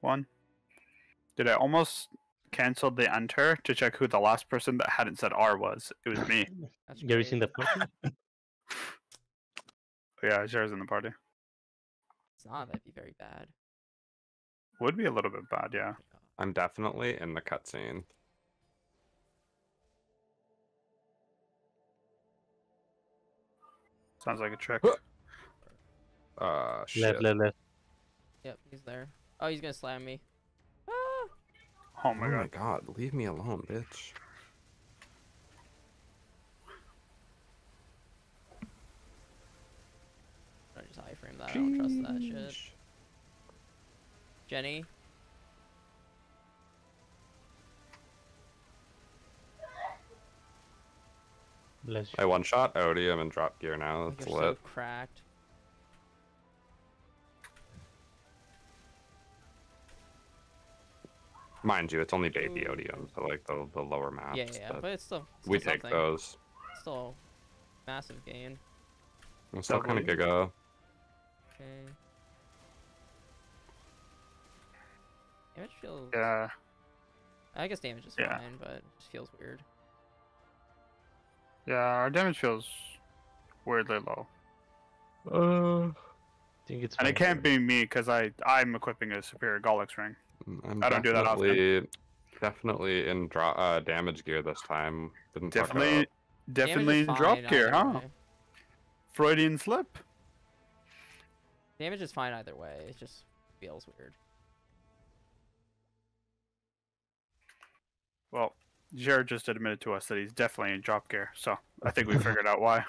one. Did I almost cancel the enter to check who the last person that hadn't said R was? It was me. That's Gary's in great. the party. yeah, Jared's in the party. It's not. That'd be very bad. Would be a little bit bad, yeah. I'm definitely in the cutscene. Sounds like a trick. Uh, shit. Left, left, left. Yep, he's there. Oh, he's gonna slam me. Ah! Oh Oh my my god. god, leave me alone, bitch. I just high frame that. I don't trust that shit. Sheesh. Jenny. Bless you. I one shot Odium and drop gear now. You're That's so lit. cracked. Mind you, it's only baby Ooh. Odium, so like the, the lower maps. yeah, yeah, yeah, but but it's still, still we take something. those. Still massive gain. I'm still kind of Doubly. giga. Okay. Damage feels. Yeah. I guess damage is Yeah. fine, but it just feels weird. Yeah, our damage feels weirdly low. Uh, I think it's And it can't be me because I I'm equipping a superior Gollux ring. I'm I don't do that often. definitely- Definitely in draw uh, damage gear this time. Didn't Definitely definitely in drop gear, either huh? way. Freudian slip. Damage is fine either way. It just feels weird. Well, Jared just admitted to us that he's definitely in drop gear, so I think we figured out why.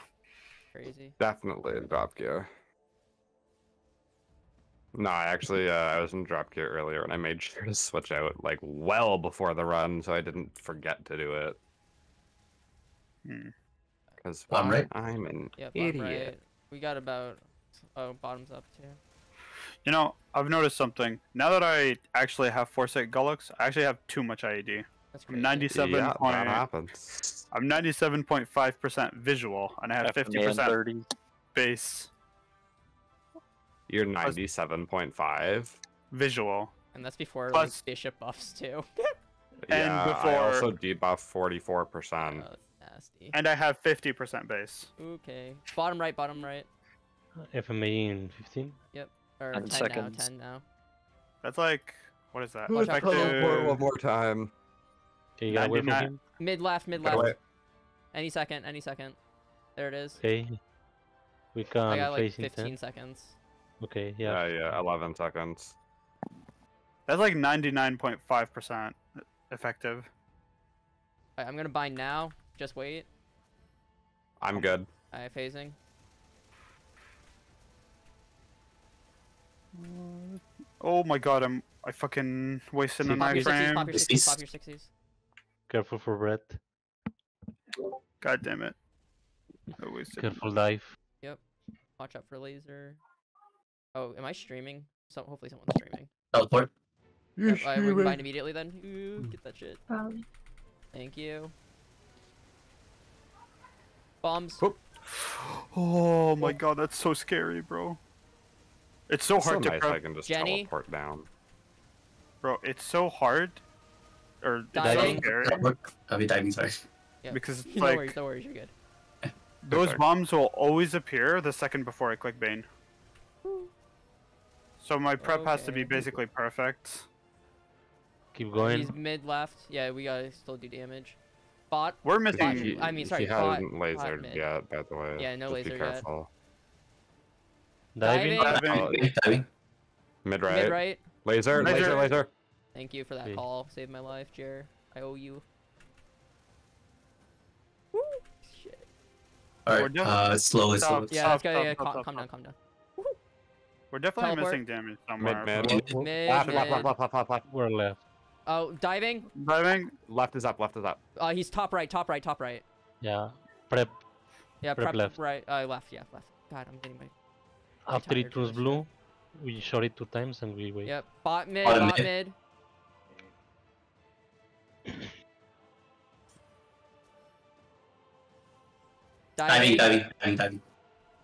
Crazy. Definitely in drop gear. No, I actually uh, I was in drop gear earlier and I made sure to switch out like well before the run, so I didn't forget to do it. Hmm. Because Bottom right? I'm an Yep, idiot. right. We got about. Oh, bottoms up too. You know, I've noticed something. Now that I actually have Foresight Gollux, I actually have too much IED. That's I'm 97 Yeah, point, that happens. I'm 97.5% visual, and I have 50% base You're 97.5. visual. And that's before like Plus- bishop buffs too. And yeah, I before- also debuff 44%. oh, nasty. And I have 50% base. Okay. Bottom right, bottom right. FMA in 15. Yep. Or 10 10, seconds. now, 10 now. That's like, what is that? Watch Effective- Teleport one more time. Okay, you got away from him. Mid left, mid Get left. away. Any second, any second. There it is. Okay. We can I got like 15 10. seconds. Okay, yeah. Yeah, yeah, 11 seconds. That's like 99.5% effective. Alright, I'm gonna bind now. Just wait. I'm good. I have phasing. Oh my god, I'm I fucking wasted an Pop your 60s, iframe. pop your 60s, pop your 60s. Careful for Brett. God damn it. I wasted. Careful life. Yep. Watch out for laser. Oh, am I streaming? So hopefully someone's streaming. Teleport. Yep, I we can immediately then. Ooh, get that shit. Probably. Thank you. Bombs. Whoop. Oh my god, that's so scary, bro. It's so It's so hard to nice prep, I can just Jenny? teleport down. bro. It's so hard, or it's so Diving. scary I'll be diving, sorry. Yep. because it's no like worries, no worries, you're good. those bombs will always appear the second before I click Bane. So my prep has to be basically perfect. Keep going. He's mid left. Yeah, we gotta still do damage. Bot. We're Bot- missing. He- I mean, sorry, he bot- hasn't bot lasered mid. yet, by the way. Yeah, no Just laser be yet. careful. Diving. diving. Diving. Oh, Diving. Mid right. Mid right. Laser, laser, Laser. laser. Thank you for that Okay. call. Saved my life, Jer. I owe you. Woo! Shit. Alright, We're uh, slowly, Stop. slowly. Yeah, Stop, let's go. stop, Yeah, calm, calm down, calm down. We're definitely Teleport. missing damage somewhere. mid. bro. Mid, Left, mid. left, left, left, left, left, left. We're left. Oh, diving. Diving. Left is up, left is up. Uh, he's top right, top right, top right. Yeah. Prep. Yeah, Prep prep left. right. Uh, left. Yeah, left. God, I'm getting my. After it tired for turns blue, we shot it two times and we wait. Yep. Bot mid. Bottom Bot mid. mid. Diving, diving, diving, diving.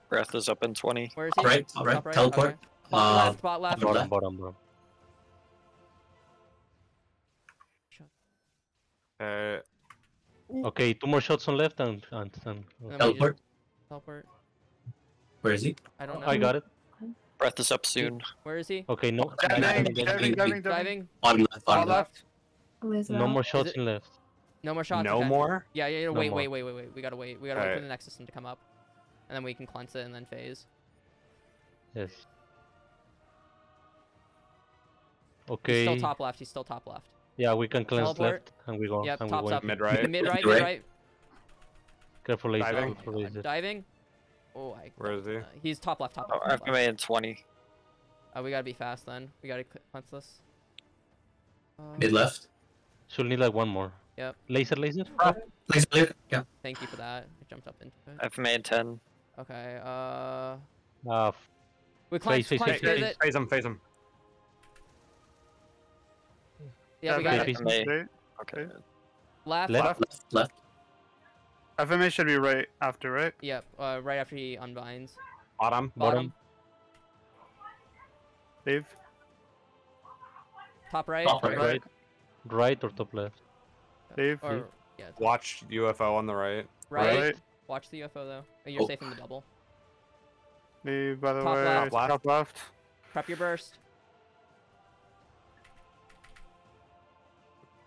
Breath is up in 20. Where is he? Right, right, right, teleport. Okay. Bot uh, left, bot left. Bottom, bottom, bottom. Uh, okay, two more shots on left and... and, and. Teleport. Teleport. Where is he? I don't know. I got it. Breath is up soon. Where is he? Okay, no. Diving, diving, diving, diving. On left, left. left. No more shots left. No more shots. No more? Yeah, yeah, yeah. No wait, more. wait, wait, wait, wait. We gotta wait. We gotta All wait right. for the next system to come up and then we can cleanse it and then phase. Yes. Okay. He's still top left. He's still top left. Yeah, we can cleanse Teleport. left and we go Yep, and we tops wait. up. Mid right. Mid right, Mid mid right. right. Careful laser. Diving. Oh Careful laser. Diving. Oh, I. Where is he? uh, he's top left, top Oh, left. top left. FMA in 20. Oh, we gotta be fast then. We gotta cleanse this. Uh, Mid left. Should need like one more. Yep. Laser, laser. Laser, laser. Yeah. Thank you for that. I jumped up into it. FMA in 10. Okay. Uh, Ah, f- we cleanse, phase, cleanse, phase, phase phase. it. Phase him, phase him. Yeah, we got phase. it. FMA. Okay. Okay. Left. Left. Left, left. FMA should be right after, right? Yep. Uh, right after he unbinds. Bottom. Bottom. Leave. Top right. Top right. Right. Right or top left? Leave. Or yeah. top Watch UFO on the right. Right. Right. Watch the UFO though. Oh, you're Oh. safe in the double. Leave, by the Top way. left. Top left. Top left. Prep your burst.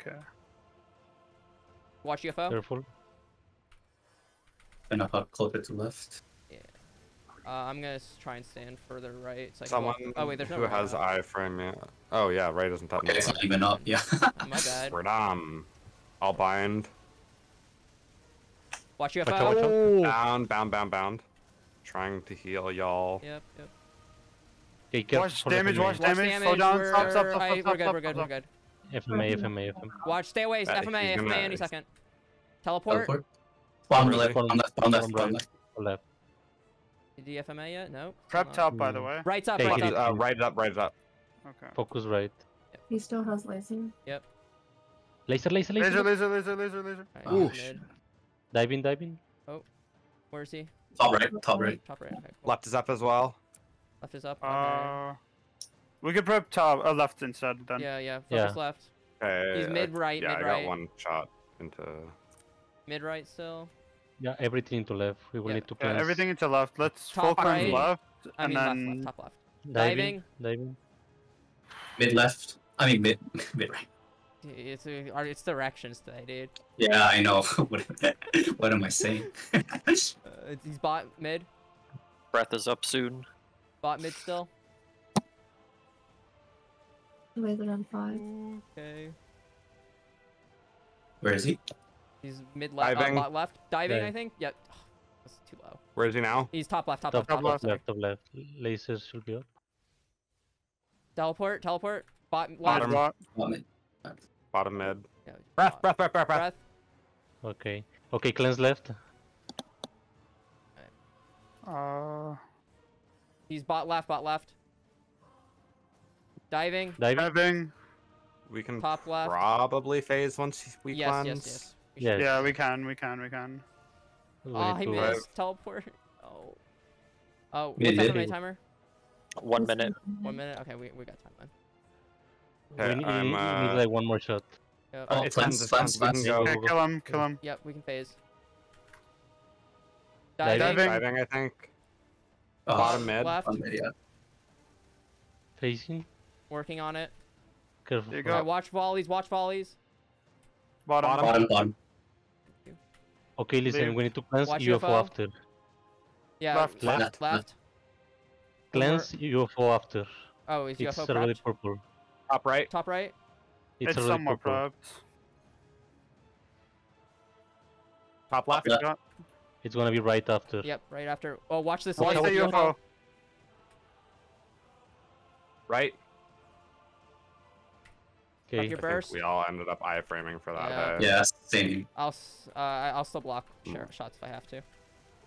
Okay. Watch UFO. Careful. Enough up closer to left. Uh, I'm gonna try and stand further right. So I can Someone Oh wait, there's no who right has now. iframe. Yeah. Oh yeah, right isn't that Okay, it's much. not even up. Yeah. My bad. We're done. I'll bind. Watch Watch UFO. out, watch out. Bound, bound, bound, bound. Trying to heal y'all. Yep. Yep. Okay, careful. Watch damage, watch Watch damage. damage. Slow down. we're, Stop, stop, stop, stop, we're good. We're good. We're good. FMA, FMA, FMA. Watch. Stay away. Uh, FMA. he's FMA. Any second. Teleport. Teleport. Bottom Really? left, bottom left, bottom left, Bottom bottom left. Left. Did you FMA yet? No. Prep not. top, by the way. Right's up. Okay, Right's up. Uh, right up, right up. Okay. Focus right. He still has laser. Laser, laser, laser. Laser, laser, laser, laser, laser. Alright, Ooh. Mid. Diving, Oh, Where is he? Top right, top right. Top right. Okay. Cool. Left is up as well. Left is up. Okay. Uh, we could prep top, uh, left instead then. yeah. Yeah. Yeah. Focus left. Okay. He's uh, mid right. Yeah, mid I got one shot into. Mid right still. Yeah, everything to left. We will Yeah. need to Yeah, everything into left. Let's Top full cleanse right. left, I and mean then left, left. Top left. Diving. Diving. Mid left. I mean mid, mid right. It's uh, our- it's directions today, dude. Yeah, I know. what, what am I saying? Uh, he's bot mid. Breath is up soon. Bot mid still. Laser on five. Okay. Where is he? He's mid left. Uh, Diving. bot left. Diving, Yeah. I think. Yep. that's too low. Where is he now? He's top left. Top, Top, left. top, Top, top left. left, top left. Lasers should be up. Teleport. Teleport. Bot left. Bottom. bot. Bottom mid. Bottom mid. Yeah, Breath, breath, breath, breath, breath. Breath. Okay. Okay, cleanse left. Uh, He's bot left. Bot left. Diving. Diving. diving. We can Top left. probably phase once we yes, cleanse. yes, yes. We Yes. Yeah, we can, we can, we can. We Oh, he missed. missed. Teleport. Oh. Oh, Yeah, what's yeah. FMA timer? One minute. One minute. Okay, we, we got time then. We Okay, need, I'm, we need uh, like one more shot. Yep. Oh, it's cleanse, cleanse, cleanse, it's cleanse. We can cleanse. go. Okay, kill him, kill him. Yep, we can phase. Diving. Diving. Diving. Diving, I think. Oh, Bottom mid. Left. bottom mid, yeah. Facing. Working on it. Careful. There you go. Alright, watch volleys. Watch volleys. Bottom. Bottom. Bottom, bottom. Okay, listen, Leave. we need to cleanse Watch UFO, UFO. after. Yeah. Left. Left. Left, left. Cleanse UFO after. Oh, is It's UFO already purple. Top right. Top right. It's, It's, already somewhat Top left. Left. Yeah. It's gonna be right after. Yep, right after. Oh, watch this. Watch watch the the UFO. Right. Okay. your I burst. think we all ended up iframing for that. Yeah. hey? Yeah, same. I'll uh, I- I'll still block share shots if I have to.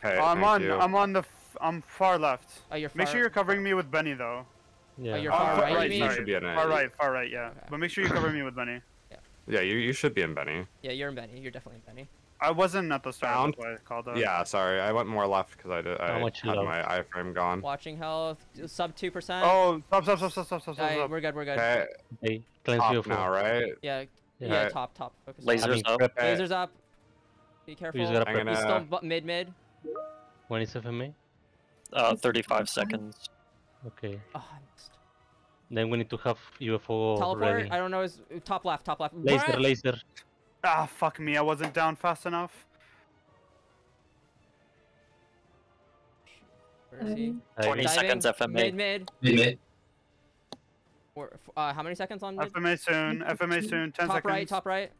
Okay, I'm on. you. I'm on the. F- I'm far left. Oh, you're far Make sure you're covering me with Benny though. Yeah. Oh, you're Oh, far far right. right, you mean? You sorry. should be in it. Far right, far right, yeah. Okay. But make sure you cover me with Benny. Yeah, Yeah, you, you should be in Benny. Yeah, you're in Benny. You're definitely in Benny. I wasn't at the start. Found. That's why I called out. Yeah, sorry, I went more left because I did. I much had love? my iframe gone. Watching health. Sub two percent. Oh, stop, stop, stop, stop, stop, stop, stop. Alright, we're good. We're good. Okay, Okay. Cleanse top now, right? Yeah. Yeah, Yeah. Alright. top, top. Focus. Lasers top. I mean, up. Okay. Lasers up. Be careful. we just gotta I'm. He's still mid mid. When is FMA? Uh, 35 seconds. Okay. Oh, I missed. Then we need to have UFO Teleport. ready. I don't know. Is top left, top left. Laser, Brett! laser. Ah, fuck me. I wasn't down fast enough. Where is he? 20 Diving, seconds FMA. Mid mid. Mid mid. Or, uh, how many seconds on mid? FMA soon. FMA soon. 10 top seconds. right, top right.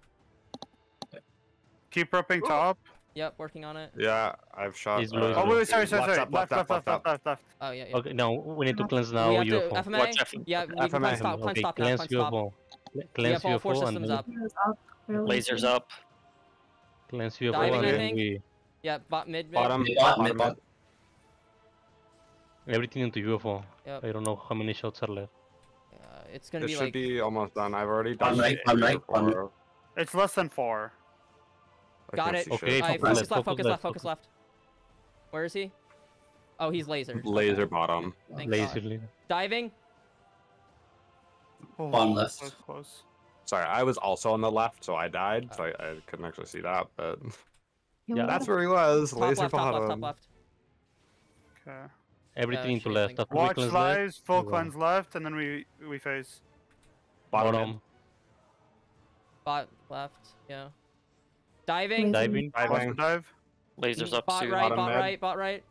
Keep ripping top. Yep, working on it. Yeah, I've shot. He's blue. uh, Oh, wait, wait, sorry, sorry, left sorry. up, Left, left, left, left, left, left. Oh yeah, yeah. Okay, now we need to cleanse now we have to UFO. FMA. Watch F- Yeah, we can FMA. cleanse stop, cleanse okay, stop now, cleanse cleanse stop. UFO. We Cleanse have all four UFO systems up. Lasers up. Lasers up. cleanse UFO Diving, and I think. we Yeah, bot mid mid. Bottom, Mid bot, bottom mid bot. everything into UFO. Yep. I don't know how many shots are left. Uh, it's gonna It be should be almost done. I've already One done. right, it one right, one before. It's less than four. I Got it. see Okay, shit. Alright, focus focus left, left, focus focus left, left, focus focus- left. Where is he? Oh, he's laser. Laser bottom. Thank Laser. God. Diving. Oh, One left. close. Sorry, I was also on the left, so I died. Oh. So I, I couldn't actually see that, but Yeah, that's where he was. Top laser left, top left, top bottom. left. Okay. Everything into shit, left. After Watch cleanse left, lives, full we cleanse left, and then we we face. Bottom. bottom, Bot left. Yeah. Diving. Laser. diving, Diving. dive. Lasers up Bot soon. right, Bottom bot mid. right, bot right.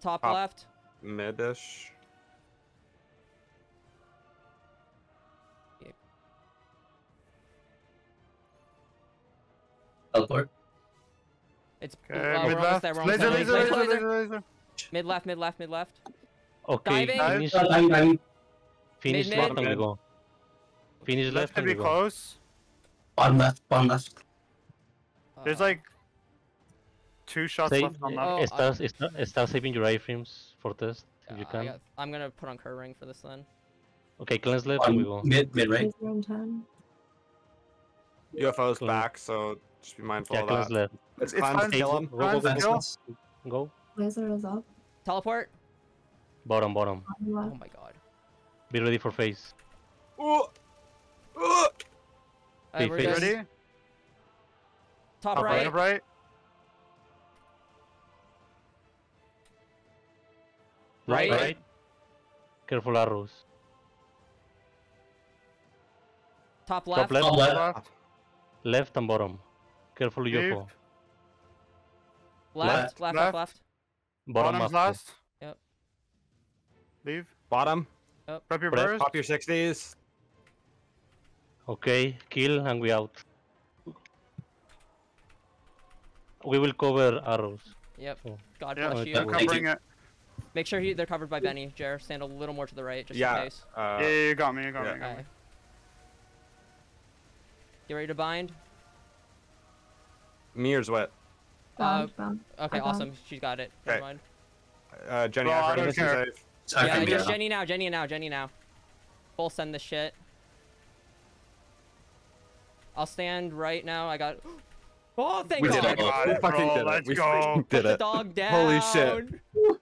Top, Top. left. Midish. Teleport. It's Okay, uh, mid left. there. Laser, laser, laser, Laser, laser, laser. laser. Mid left, mid left, mid left. Okay, Diving. finish, diving, diving. finish Mid, left mid. and we go. Finish Left left to and be we go. close. Bottom left, bottom left. There's Uh, like two shots Save, left on Oh, left. start, start, start saving your iframes for test if you uh, I can. got- I'm gonna put on Kerr ring for this then. Okay, cleanse left and we go. Mid, mid right. Laser in 10. UFO's Cleanse. back, so just be mindful Yeah, of cleanse that. left. It's It's cleanse, fine. kill him. Go, go, go, Cleanse, go. kill. Go. Laser is up. Teleport. Bottom, bottom. Bottom Oh my god. Be ready for face. Ooh. Ooh. Alright, Okay, we're face. Ready? Top Top right. Top right. Right. Right. Careful arrows. Top left. Top left, Top left. Left. left and bottom. Careful Leave. UFO. Left. Left. Left. Left. Left. Bottom Bottom's last. Yep. Leave. Bottom. Prep your Prep. burst. Pop your 60s. Okay, kill and we out. We will cover arrows. Yep. Oh. God Yeah, bless Oh, you. covering it. Make sure he, they're covered by Benny. Jer, stand a little more to the right, just in case. Uh, Yeah, yeah, you got me. You got yeah. me. You got me. Okay. Get ready to bind. Mirror's wet. Bound, bound. Okay, I awesome. She's got it. Never Okay. mind. Uh, Jenny, Bro, I I've don't care. yeah, just. Jenny now, Jenny now, Jenny now. Full send this shit. I'll stand right now. I got. Oh, thank We God! did it. Got We fucking did it. let's We go. freaking did it. dog down. Holy shit.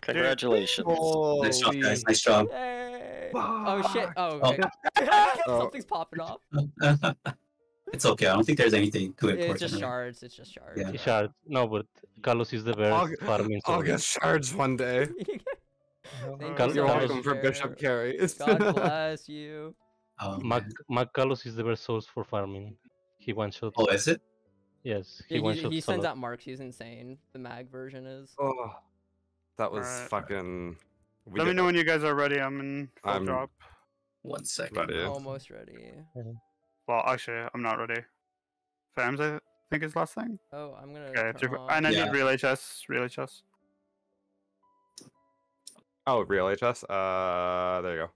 Congratulations. Nice job, guys. Nice job. Hey. Oh shit! Oh, Oh. okay. Oh. something's popping off. it's okay. I don't think there's anything too important. It's just shards. It's just shards. Yeah. Shard. No, but Kalos is the I'll, best farming. I'll get shards one day. Thank Cal- you You're Kalos- welcome for Bishop Carey. God bless you. Oh, Mac, man. Mac Kalos is the best source for farming. He one shot. oh, is it? Yes, he Yeah, one he, shot he sends solo. out marks. He's insane. The mag version is. oh, that was Alright. fucking. We Let me know it. when you guys are ready. I'm in full I'm- drop. One second. Ready. Almost ready. Well, actually, I'm not ready. Fams, I think is last thing. Oh, I'm gonna. Okay, turn on- and I Yeah. need relay chess. Relay chess. Oh, real HS. Uh, there you go.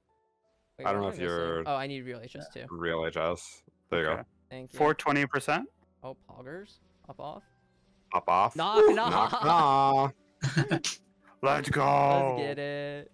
Wait, I don't know if you're- Oh, I need real HS too. Real HS. There you Okay. go. Thank you. For twenty percent. Oh, poggers. Up off. Pop off. Knock, knock. knock, knock. Let's go. Let's get it.